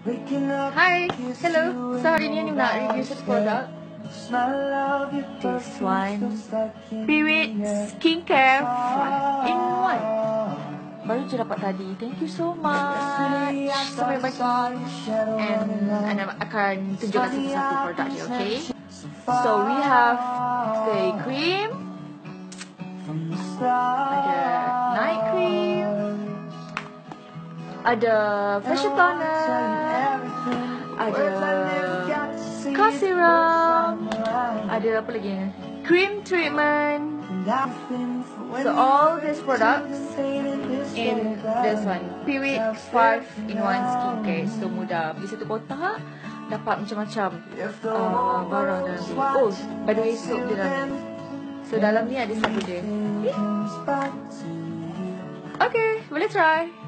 Hi, hello. So hari ni ni nak review satu produk. This one, Spirit Skincare 5 in 1. Baru je dapat tadi. Thank you so much. So very much. And Anda akan tunjukkan satu-satu produk je, okay? So we have day cream. Ada Ada facial toner ada car serum, ada apa lagi? Cream treatment. So all these products in this one. Period 5 in 1 skincare. So mudah. Beli satu kotak, dapat macam-macam uh, barang dalam ni. Oh, by the way, soap dia dalam ni. So dalam ni ada satu dia. Okay, boleh try.